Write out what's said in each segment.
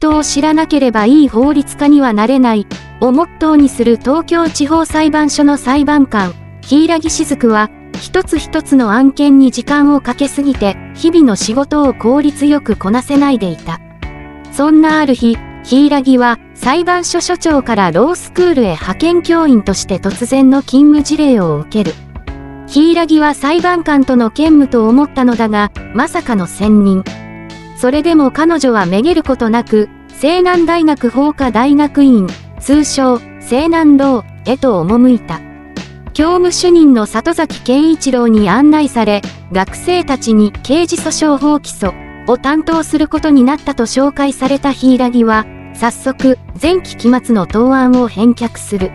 人を知らなければいい法律家にはなれない、をモットーにする東京地方裁判所の裁判官、柊雫は、一つ一つの案件に時間をかけすぎて、日々の仕事を効率よくこなせないでいた。そんなある日、柊は、裁判所所長からロースクールへ派遣教員として突然の勤務事例を受ける。柊は裁判官との兼務と思ったのだが、まさかの専任。それでも彼女はめげることなく、西南大学法科大学院、通称、西南道、へと赴いた。教務主任の里崎健一郎に案内され、学生たちに刑事訴訟法基礎を担当することになったと紹介された柊は、早速、前期期末の答案を返却する。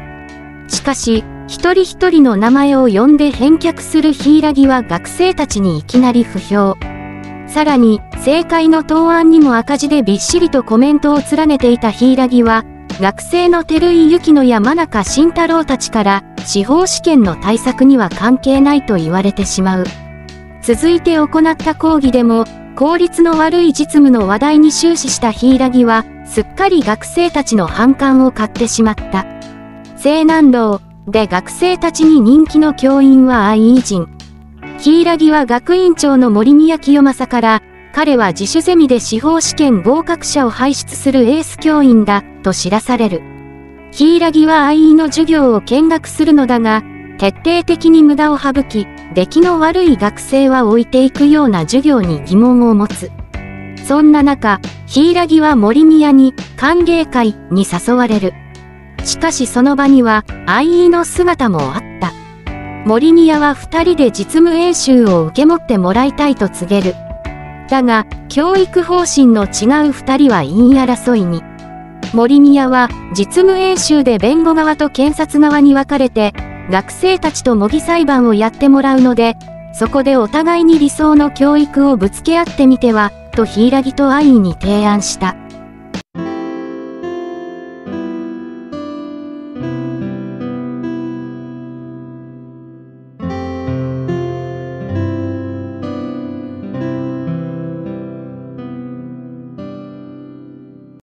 しかし、一人一人の名前を呼んで返却する柊は学生たちにいきなり不評。さらに、正解の答案にも赤字でびっしりとコメントを連ねていた柊は、学生の照井幸乃や真中慎太郎たちから、司法試験の対策には関係ないと言われてしまう。続いて行った講義でも、効率の悪い実務の話題に終始した柊は、すっかり学生たちの反感を買ってしまった。西南道で学生たちに人気の教員は愛人。柊は学院長の森宮清正から、彼は自主ゼミで司法試験合格者を輩出するエース教員だ、と知らされる。柊は愛の授業を見学するのだが、徹底的に無駄を省き、出来の悪い学生は置いていくような授業に疑問を持つ。そんな中、柊は森宮に歓迎会に誘われる。しかしその場には、愛の姿もあった。森宮は二人で実務演習を受け持ってもらいたいと告げる。だが、教育方針の違う二人は言い争いに。森宮は、実務演習で弁護側と検察側に分かれて、学生たちと模擬裁判をやってもらうので、そこでお互いに理想の教育をぶつけ合ってみては、と柊と愛に提案した。